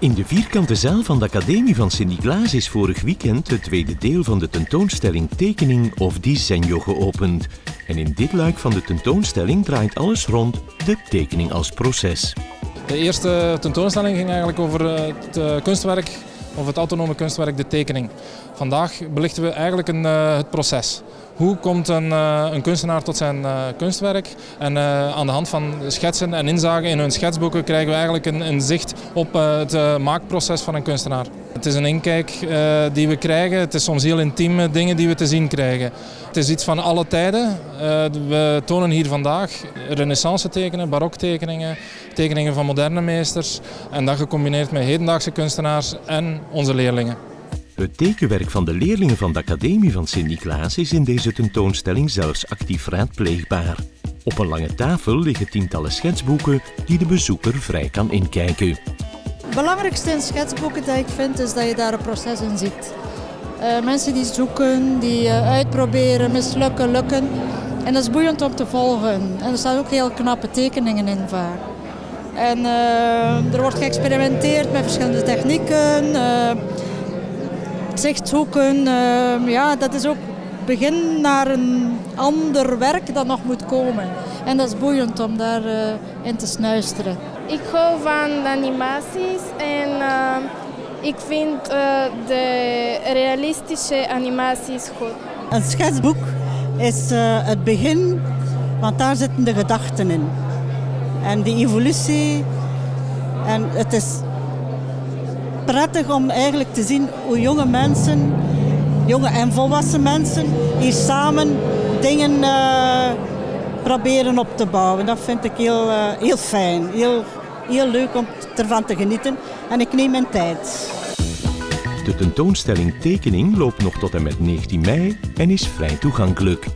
In de vierkante zaal van de Academie van Sint-Niklaas is vorig weekend het tweede deel van de tentoonstelling Tekening of Disegno geopend. En in dit luik van de tentoonstelling draait alles rond de tekening als proces. De eerste tentoonstelling ging eigenlijk over het eh, kunstwerk, of het autonome kunstwerk, de tekening. Vandaag belichten we eigenlijk een, uh, het proces. Hoe komt een, uh, een kunstenaar tot zijn uh, kunstwerk? En uh, aan de hand van schetsen en inzagen in hun schetsboeken krijgen we eigenlijk een, een zicht op het maakproces van een kunstenaar. Het is een inkijk die we krijgen. Het is soms heel intieme dingen die we te zien krijgen. Het is iets van alle tijden. we tonen hier vandaag renaissance tekenen, baroktekeningen, tekeningen van moderne meesters. En dat gecombineerd met hedendaagse kunstenaars en onze leerlingen. Het tekenwerk van de leerlingen van de Academie van Sint-Niklaas is in deze tentoonstelling zelfs actief raadpleegbaar. Op een lange tafel liggen tientallen schetsboeken die de bezoeker vrij kan inkijken. Het belangrijkste in schetsboeken dat ik vind is dat je daar een proces in ziet. Uh, mensen die zoeken, die uh, uitproberen, mislukken, lukken. En dat is boeiend om te volgen. En er staan ook heel knappe tekeningen in vaak. En uh, er wordt geëxperimenteerd met verschillende technieken zicht zoeken. Uh, ja, dat is ook begin naar een ander werk dat nog moet komen. En dat is boeiend om daarin uh, in te snuisteren. Ik hou van de animaties en uh, ik vind de realistische animaties goed. Een schetsboek is het begin, want daar zitten de gedachten in. En die evolutie. En het is prettig om eigenlijk te zien hoe jonge mensen, jonge en volwassen mensen, hier samen dingen uh, proberen op te bouwen. Dat vind ik heel, uh, heel fijn, heel, heel leuk om ervan te genieten. En ik neem mijn tijd. De tentoonstelling Tekening loopt nog tot en met 19 mei en is vrij toegankelijk.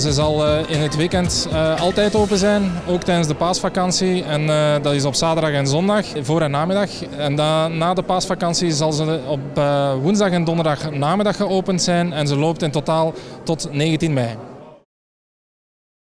Ze zal uh, in het weekend uh, altijd open zijn, ook tijdens de paasvakantie. En uh, dat is op zaterdag en zondag, voor- en namiddag. En dan, na de paasvakantie zal ze op woensdag en donderdag namiddag geopend zijn. En ze loopt in totaal tot 19 mei.